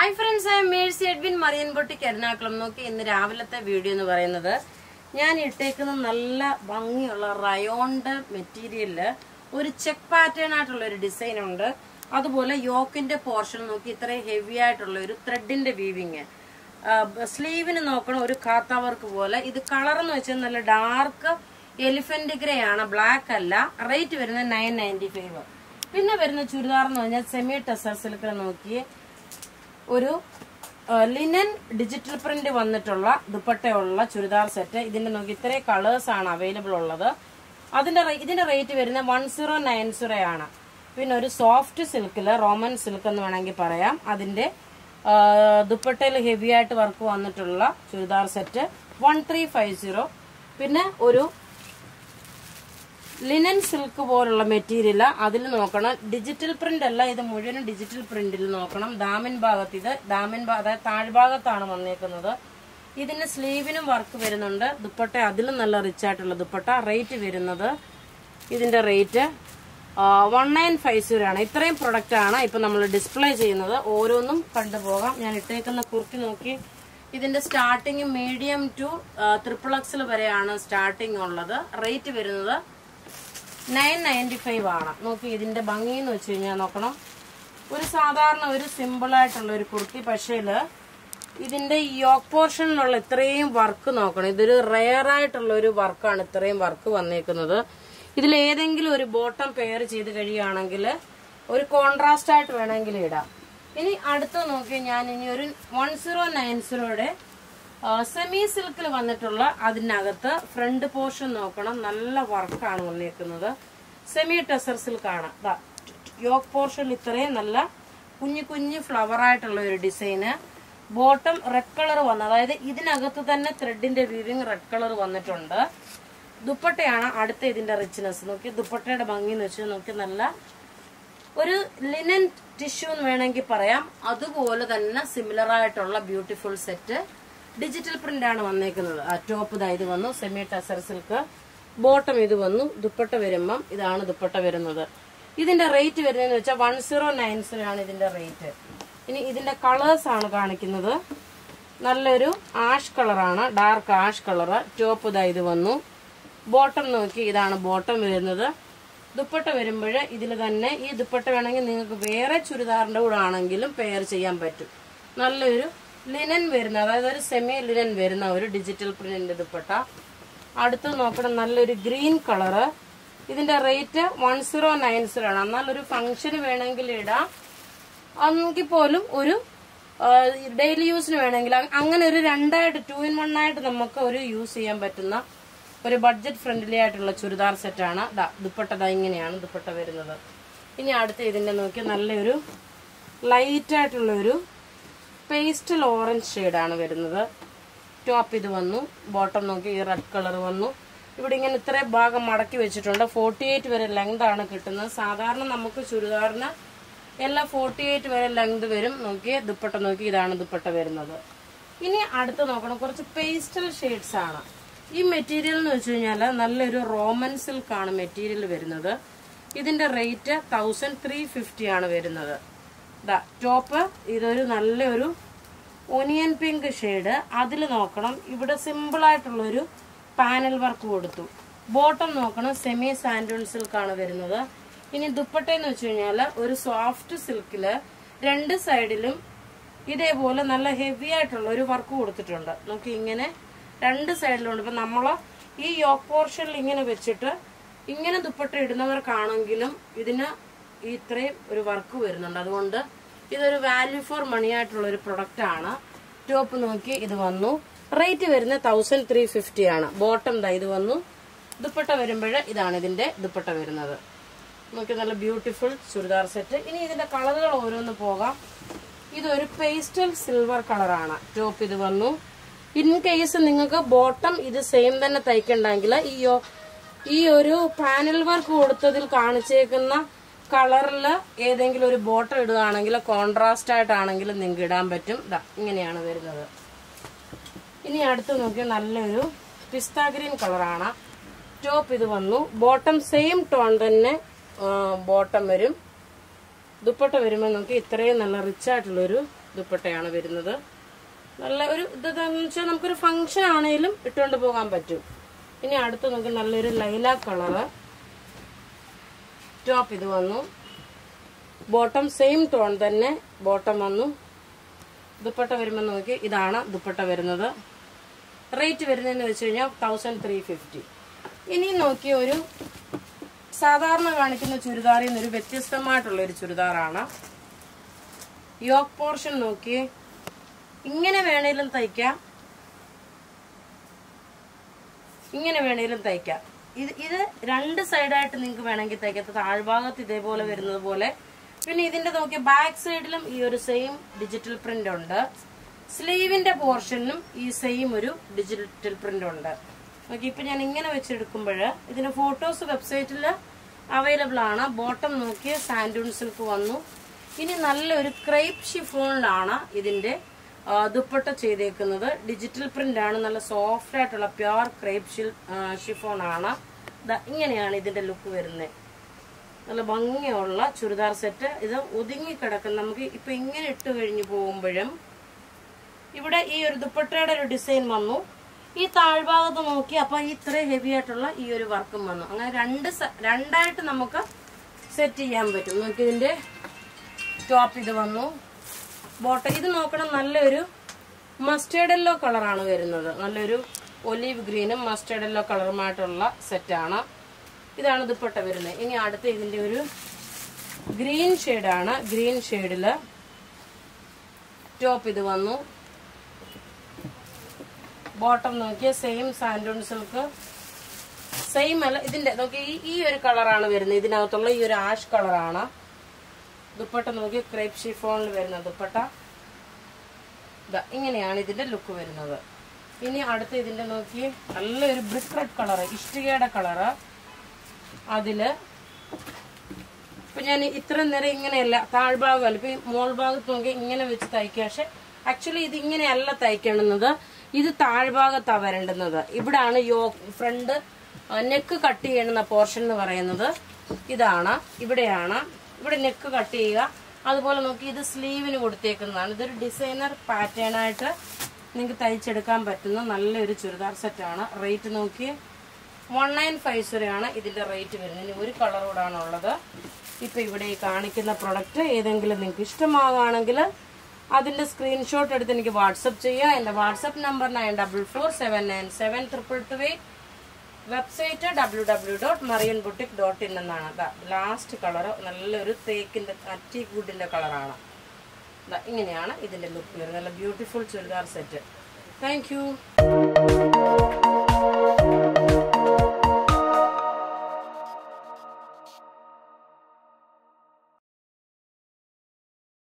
Hi friends I Mercy Edwin മറിയൻപൊട്ടിക്ക് Ernakulam നോക്കി ഇന്ന് രാവിലത്തെ വീഡിയോ എന്ന് പറയുന്നത് ഞാൻ ഇട്ടേക്കുന്ന നല്ല ഭംഗിയുള്ള റയോണ്ട് മെറ്റീരിയലിൽ ഒരു ചെക്ക് പാറ്റേൺ ആയിട്ടുള്ള ഒരു ഡിസൈൻ ഉണ്ട്. അതുപോലെ യോക്കിന്റെ പോർഷൻ നോക്കി ഇത്രയും ഹെവി ആയിട്ടുള്ള ഒരു ത്രെഡിന്റെ വീവിങ് സ്ലീവിന് നോക്കണ ഒരു കാത്ത വർക്ക് പോലെ. ഇത് കളർ എന്ന് വെച്ചാൽ നല്ല ഡാർക്ക് എലിഫന്റ് ഗ്രേ ആണ്. ബ്ലാക്ക് അല്ല. റേറ്റ് വരുന്നത് നയൻ നയന്റി ഫൈവ് പിന്നെ വരുന്ന ചുരിദാർ എന്ന് പറഞ്ഞാൽ സെമി ടെസർ സിൽക്കിൽ നോക്കി. ഒരു ലിനൻ ഡിജിറ്റൽ പ്രിന്റ് വന്നിട്ടുള്ള ദുപ്പട്ടയുള്ള ചുരിദാർ സെറ്റ് ഇതിന്റെ നോക്കി ഇത്രയും കളേഴ്സ് ആണ് അവൈലബിൾ ഉള്ളത്. അതിന്റെ ഇതിന്റെ റേറ്റ് വരുന്നത് വൺ സീറോ നയൻ സീറോ ആണ്. പിന്നെ ഒരു സോഫ്റ്റ് സിൽക്കിൽ റോമൻ സിൽക്ക് എന്ന് വേണമെങ്കിൽ പറയാം. അതിന്റെ ദുപ്പട്ടയിൽ ഹെവി ആയിട്ട് വർക്ക് വന്നിട്ടുള്ള churidar set one three five zero പിന്നെ ഒരു ലിനൻ സിൽക്ക് പോലുള്ള മെറ്റീരിയൽ അതിൽ നോക്കണം. ഡിജിറ്റൽ പ്രിന്റ് അല്ല ഇത് മുഴുവനും ഡിജിറ്റൽ പ്രിന്റിൽ നോക്കണം. ദാമിൻ ഭാഗത്ത് ഇത്. ദാമിൻ അതായത് താഴ്ഭാഗത്താണ് വന്നേക്കുന്നത്. ഇതിന് സ്ലീവിനും വർക്ക് വരുന്നുണ്ട്. ദുപ്പട്ട അതിലും നല്ല റിച്ച് ആയിട്ടുള്ള ദുപ്പട്ട. റേറ്റ് വരുന്നത് ഇതിന്റെ rate one nine five zero ആണ് ഇത്രയും പ്രൊഡക്റ്റ് ആണ് ഇപ്പൊ നമ്മൾ ഡിസ്പ്ലേ ചെയ്യുന്നത്. ഓരോന്നും കണ്ടുപോകാം. ഞാൻ ഇട്ടേക്കുന്ന കുർത്തി നോക്കി. ഇതിന്റെ സ്റ്റാർട്ടിങ് മീഡിയം ടു ത്രിപ്പിൾ എക്സിൽ വരെയാണ് സ്റ്റാർട്ടിങ് ഉള്ളത്. റേറ്റ് വരുന്നത് നയൻ നയന്റി ഫൈവ് ആണ്. നോക്കി ഇതിന്റെ ഭംഗി എന്ന് വെച്ച് കഴിഞ്ഞാൽ നോക്കണം. ഒരു സാധാരണ ഒരു സിമ്പിളായിട്ടുള്ള ഒരു കുർത്തി പക്ഷേ ഇതിന്റെ യോക്ക് പോർഷനിലുള്ള ഇത്രയും വർക്ക് നോക്കണം. ഇതൊരു റെയർ ആയിട്ടുള്ള ഒരു വർക്കാണ് ഇത്രയും വർക്ക് വന്നേക്കുന്നത്. ഇതിൽ ഏതെങ്കിലും ഒരു ബോട്ടം പെയർ ചെയ്ത് കഴിയുകയാണെങ്കിൽ ഒരു കോൺട്രാസ്റ്റ് ആയിട്ട് വേണമെങ്കിൽ ഇടാം. ഇനി അടുത്ത് നോക്കി ഞാൻ ഇനി ഒരു വൺ സീറോ നയൻ സീറോയുടെ സെമി സിൽക്കിൽ വന്നിട്ടുള്ള അതിനകത്ത് ഫ്രണ്ട് പോർഷൻ നോക്കണം. നല്ല വർക്കാണ് വന്നിരിക്കുന്നത് സെമി ടെസർ സിൽക്കാണ് യോക്ക് പോർഷൻ ഇത്രയും നല്ല കുഞ്ഞു കുഞ്ഞു ഫ്ലവർ ആയിട്ടുള്ള ഒരു ഡിസൈന് ബോട്ടം റെഡ് കളർ വന്ന് അതായത് ഇതിനകത്ത് തന്നെ ത്രെഡിന്റെ വീവിങ് റെഡ് കളർ വന്നിട്ടുണ്ട്. ദുപ്പട്ടയാണ് അടുത്ത ഇതിന്റെ റിച്ച്നെസ് നോക്കി ദുപ്പട്ടയുടെ ഭംഗി എന്ന് വെച്ചാൽ നോക്കി നല്ല ഒരു ലിനൻ ടിഷ്യൂ എന്ന് വേണമെങ്കിൽ പറയാം. അതുപോലെ തന്നെ സിമിലർ ആയിട്ടുള്ള ബ്യൂട്ടിഫുൾ സെറ്റ് ഡിജിറ്റൽ പ്രിന്റ് ആണ് വന്നേക്കുന്നത്. ആ ടോപ്പ് ഇതാ ഇത് വന്നു. സെമി ടസർ സിൽക്ക് ബോട്ടം ഇത് വന്നു. ദുപ്പട്ട വരുമ്പം ഇതാണ് ദുപ്പട്ട വരുന്നത്. ഇതിന്റെ റേറ്റ് വരുന്നതെന്ന് വെച്ചാൽ വൺ സീറോ നയൻ സീറോ ആണ് ഇതിന്റെ റേറ്റ് ഇനി ഇതിന്റെ കളേഴ്സ് ആണ് കാണിക്കുന്നത്. നല്ലൊരു ആഷ് കളറാണ് ഡാർക്ക് ആഷ് കളർ ടോപ്പ് ഇതാ ഇത് വന്നു. ബോട്ടം നോക്കി ഇതാണ് ബോട്ടം വരുന്നത്. ദുപ്പട്ട വരുമ്പോൾ ഇതിൽ തന്നെ ഈ ദുപ്പട്ട വേണമെങ്കിൽ നിങ്ങൾക്ക് വേറെ ചുരിദാറിന്റെ കൂടെ ആണെങ്കിലും പെയർ ചെയ്യാൻ പറ്റും. നല്ലൊരു ലിനൻ വരുന്ന അതായത് ഒരു സെമി ലിനൻ വരുന്ന ഒരു ഡിജിറ്റൽ പ്രിന്റിന്റെ ദുപ്പട്ട അടുത്ത് നോക്കണം നല്ലൊരു ഗ്രീൻ കളറ് ഇതിന്റെ rate one zero nine zero ആണ്. എന്നാൽ ഒരു ഫംഗ്ഷന് വേണമെങ്കിൽ ഇടാം. എങ്കിൽ പോലും ഒരു ഡെയിലി യൂസിന് വേണമെങ്കിൽ അങ്ങനെ ഒരു രണ്ടായിട്ട് ടു ഇൻ വൺ ആയിട്ട് നമുക്ക് ഒരു യൂസ് ചെയ്യാൻ പറ്റുന്ന ഒരു ബഡ്ജറ്റ് ഫ്രണ്ട്ലി ആയിട്ടുള്ള ചുരിദാർ സെറ്റാണ് ദാ ദുപ്പട്ട ദാ ഇങ്ങനെയാണ് ദുപ്പട്ട വരുന്നത്. ഇനി അടുത്ത് ഇതിന്റെ നോക്കി നല്ലൊരു ലൈറ്റ് ആയിട്ടുള്ള ഒരു പേസ്റ്റൽ ഓറഞ്ച് ഷെയ്ഡാണ് വരുന്നത്. ടോപ്പ് ഇത് വന്നു ബോട്ടം നോക്കി ഈ റെഡ് കളർ വന്നു. ഇവിടെ ഇങ്ങനെ ഇത്രയും ഭാഗം മടക്കി വെച്ചിട്ടുണ്ട്. ഫോർട്ടി എയ്റ്റ് വരെ ലെങ്ത് ആണ് കിട്ടുന്നത്. സാധാരണ നമുക്ക് ചുരിദാറിന് എല്ലാം ഫോർട്ടി എയ്റ്റ് വരെ ലെങ്ത് വരും. നോക്കി ദുപ്പട്ട നോക്കി ഇതാണ് ദുപ്പട്ട വരുന്നത്. ഇനി അടുത്ത് നോക്കണം. കുറച്ച് പേസ്റ്റൽ ഷെയ്ഡ്സ് ആണ്. ഈ മെറ്റീരിയൽ എന്ന് വെച്ച് കഴിഞ്ഞാൽ നല്ലൊരു റോമൻ സിൽക്കാണ് മെറ്റീരിയൽ വരുന്നത്. ഇതിന്റെ റേറ്റ് തൗസൻഡ് ത്രീ ഫിഫ്റ്റി ആണ് വരുന്നത്. ദാ ടോപ്പ്. ഇതൊരു നല്ലൊരു ഒനിയൻ പിങ്ക് ഷെയ്ഡ്. അതിൽ നോക്കണം. ഇവിടെ സിമ്പിളായിട്ടുള്ളൊരു പാനൽ വർക്ക് കൊടുത്തു. ബോട്ടം നോക്കണം. സെമി സാൻഡൂൺ സിൽക്കാണ് വരുന്നത്. ഇനി ദുപ്പട്ട എന്ന് വെച്ച് കഴിഞ്ഞാൽ ഒരു സോഫ്റ്റ് സിൽക്കിൽ രണ്ട് സൈഡിലും ഇതേപോലെ നല്ല ഹെവി ആയിട്ടുള്ള ഒരു വർക്ക് കൊടുത്തിട്ടുണ്ട്. നമുക്ക് ഇങ്ങനെ രണ്ട് സൈഡിലുണ്ട്. ഇപ്പം നമ്മൾ ഈ യോക്ക് പോർഷനിൽ ഇങ്ങനെ വെച്ചിട്ട് ഇങ്ങനെ ദുപ്പട്ട ഇടുന്നവർക്കാണെങ്കിലും ഇതിന് ഇത്രയും ഒരു വർക്ക് വരുന്നുണ്ട്. അതുകൊണ്ട് ഇതൊരു വാല്യൂ ഫോർ മണി ആയിട്ടുള്ള ഒരു പ്രൊഡക്റ്റ് ആണ്. ടോപ്പ് നോക്കി ഇത് വന്നു. റേറ്റ് വരുന്നത് തൗസൻഡ് ത്രീ ഫിഫ്റ്റി ആണ്. ബോട്ടം ദാ ഇത് വന്നു. ദുപ്പട്ട വരുമ്പോൾ ഇതാണ് ഇതിന്റെ ദുപ്പട്ട വരുന്നത്. നോക്കി നല്ല ബ്യൂട്ടിഫുൾ ചുരിദാർ സെറ്റ് ഇനി ഇതിന്റെ കളറുകൾ ഓരോന്ന് പോകാം. ഇതൊരു പേസ്റ്റൽ സിൽവർ കളറാണ് ടോപ്പ് ഇത് വന്നു. ഇൻ കേസ് നിങ്ങൾക്ക് ബോട്ടം ഇത് സെയിം തന്നെ തയ്ക്കണ്ടെങ്കിൽ ഈ ഈ ഒരു പാനൽ വർക്ക് കൊടുത്തതിൽ കാണിച്ചേക്കുന്ന കളറിൽ ഏതെങ്കിലും ഒരു ബോട്ടം ഇടുകയാണെങ്കിൽ കോൺട്രാസ്റ്റ് ആയിട്ടാണെങ്കിലും നിങ്ങൾക്ക് ഇടാൻ പറ്റും. ഇതാ ഇങ്ങനെയാണ് വരുന്നത്. ഇനി അടുത്ത് നോക്കി നല്ലൊരു പിസ്ത ഗ്രീൻ കളറാണ്. ടോപ്പ് ഇത് വന്നു. ബോട്ടം സെയിം ടോൺ തന്നെ ബോട്ടം വരും. ദുപ്പട്ട വരുമ്പോൾ നമുക്ക് ഇത്രയും നല്ല റിച്ച് ആയിട്ടുള്ളൊരു ദുപ്പട്ടയാണ് വരുന്നത്. നല്ല ഒരു ഇതെന്ന് വെച്ചാൽ നമുക്കൊരു ഫംഗ്ഷൻ ആണെങ്കിലും ഇട്ടുകൊണ്ട് പോകാൻ പറ്റും. ഇനി അടുത്ത് നമുക്ക് നല്ലൊരു ലൈല കളറ്. ടോപ്പ് ഇത് വന്നു. ബോട്ടം സെയിം ടോൺ തന്നെ ബോട്ടം വന്നു. ദുപ്പട്ട വരുമ്പോൾ നോക്കി ഇതാണ് ദുപ്പട്ട വരുന്നത്. റേറ്റ് വരുന്നതെന്ന് വെച്ച് കഴിഞ്ഞാൽ തൗസൻഡ് ത്രീ ഫിഫ്റ്റി ഇനി നോക്കിയ ഒരു സാധാരണ കാണിക്കുന്ന ചുരിദാറിൽ നിന്നൊരു ഒരു വ്യത്യസ്തമായിട്ടുള്ള ഒരു ചുരിദാറാണ്. യോക്ക് പോർഷൻ നോക്കി. ഇങ്ങനെ വേണേലും തയ്ക്കാം. ഇങ്ങനെ വേണേലും തയ്ക്കാം. ഇത് ഇത് രണ്ട് സൈഡായിട്ട് നിങ്ങൾക്ക് വേണമെങ്കിൽ തയ്ക്കാം താഴ്ഭാഗത്ത് ഇതേപോലെ വരുന്നത് പോലെ. പിന്നെ ഇതിന്റെ നോക്കിയ ബാക്ക് സൈഡിലും ഈ ഒരു സെയിം ഡിജിറ്റൽ പ്രിന്റ് ഉണ്ട്. സ്ലീവിന്റെ പോർഷനിലും ഈ സെയിം ഒരു ഡിജിറ്റൽ പ്രിന്റ് ഉണ്ട്. നോക്കി ഇപ്പൊ ഞാൻ ഇങ്ങനെ വെച്ചെടുക്കുമ്പോൾ ഇതിന്റെ ഫോട്ടോസ് വെബ്സൈറ്റിൽ അവൈലബിൾ ആണ്. ബോട്ടം നോക്കിയ സാൻഡൂൺ സിൽക്ക് വന്നു. ഇനി നല്ലൊരു ക്രൈപ്പ് ഷിഫോണിലാണ് ഇതിന്റെ ദുപ്പട്ട ചെയ്തേക്കുന്നത്. ഡിജിറ്റൽ പ്രിന്റ് ആണ്. നല്ല സോഫ്റ്റ് ആയിട്ടുള്ള പ്യുവർ ക്രേപ്പ് ഷിൽ ഷിഫോൺ ആണ്. ഇങ്ങനെയാണ് ഇതിന്റെ ലുക്ക് വരുന്നത് നല്ല ഭംഗിയുള്ള ചുരിദാർ സെറ്റ് ഇത് ഒതുങ്ങി കിടക്കുന്ന നമുക്ക് ഇപ്പൊ ഇങ്ങനെ ഇട്ട് കഴിഞ്ഞു പോകുമ്പോഴും ഇവിടെ ഈ ഒരു ദുപ്പട്ടയുടെ ഒരു ഡിസൈൻ വന്നു. ഈ താഴ്ഭാഗത്ത് നോക്കി അപ്പൊ ഇത്ര ഹെവി ആയിട്ടുള്ള ഈ ഒരു വർക്കും വന്നു. അങ്ങനെ രണ്ട് രണ്ടായിട്ട് നമുക്ക് സെറ്റ് ചെയ്യാൻ പറ്റും. നമുക്ക് ഇതിന്റെ ടോപ്പ് ഇത് വന്നു. ബോട്ടം ഇത് നോക്കണം നല്ലൊരു മസ്റ്റേർഡ് യെല്ലോ കളറാണ് വരുന്നത്. നല്ലൊരു ഒലീവ് ഗ്രീനും മസ്റ്റേർഡ് യെല്ലോ കളറുമായിട്ടുള്ള സെറ്റാണ് ഇതാണ് ദുപ്പട്ട വരുന്നത്. ഇനി അടുത്ത ഇതിന്റെ ഒരു ഗ്രീൻ ഷെയ്ഡാണ് ഗ്രീൻ ഷെയ്ഡിൽ ടോപ്പ് ഇത് വന്നു. ബോട്ടം നോക്കിയ സെയിം സാൻഡൂൺ സിൽക്ക് സെയിം അല്ല ഇതിന്റെ നോക്കി ഈ ഒരു കളറാണ് വരുന്നത്. ഇതിനകത്തുള്ള ഈ ഒരു ആഷ് കളറാണ് ദുപ്പട്ട നോക്കി ക്രേപ്പ് ഷിഫോണിൽ വരുന്ന ദുപ്പട്ട. ഇങ്ങനെയാണ് ഇതിന്റെ ലുക്ക് വരുന്നത്. ഇനി അടുത്ത് ഇതിന്റെ നോക്കി നല്ലൊരു ബ്രിക്ക് റെഡ് കളറ് ഇഷ്ടികയുടെ കളറ് അതിൽ ഇപ്പൊ ഞാൻ ഇത്രയും നേരം ഇങ്ങനെയല്ല താഴ്ഭാഗമല്ല ഇപ്പൊ ഈ മോൾ ഭാഗത്ത് നോക്കി ഇങ്ങനെ വെച്ച് തയ്ക്കുക. പക്ഷെ ആക്ച്വലി ഇത് ഇങ്ങനെയല്ല തയ്ക്കണത് ഇത് താഴ്ഭാഗത്താണ് വരേണ്ടുന്നത്. ഇവിടാണ് യോ ഫ്രണ്ട് നെക്ക് കട്ട് ചെയ്യണ പോർഷൻ എന്ന് പറയുന്നത്. ഇതാണ് ഇവിടെയാണ് ഇവിടെ നെക്ക് കട്ട് ചെയ്യുക. അതുപോലെ നോക്കി ഇത് സ്ലീവിന് കൊടുത്തേക്കുന്നതാണ്. ഇതൊരു ഡിസൈനർ പാറ്റേൺ ആയിട്ട് നിങ്ങൾക്ക് തയ്ച്ചെടുക്കാൻ പറ്റുന്ന നല്ലൊരു ചുരിദാർ സെറ്റാണ് റേറ്റ് നോക്കി വൺ നയൻ ഫൈവ് സീറോയാണ് ഇതിന്റെ റേറ്റ് വരുന്നത്. ഒരു കളർ കൂടാണ് ഉള്ളത്. ഇപ്പൊ ഇവിടെ ഈ കാണിക്കുന്ന പ്രൊഡക്റ്റ് ഏതെങ്കിലും നിങ്ങൾക്ക് ഇഷ്ടമാകുകയാണെങ്കിൽ അതിന്റെ സ്ക്രീൻഷോട്ട് എടുത്ത് എനിക്ക് വാട്സപ്പ് ചെയ്യുക എന്റെ WhatsApp number nine double four seven nine seven triple two eight website W W dot Marian boutique dot in എന്നാണ് ലാസ്റ്റ് കളർ നല്ലൊരു തേക്കിന്റെ കറ്റി ഗുഡിന്റെ കളറാണ് ഇങ്ങനെയാണ് ഇതിന്റെ ലുക്ക് വരുന്നത്. നല്ല ബ്യൂട്ടിഫുൾ ചുരിദാർ സെറ്റ് താങ്ക്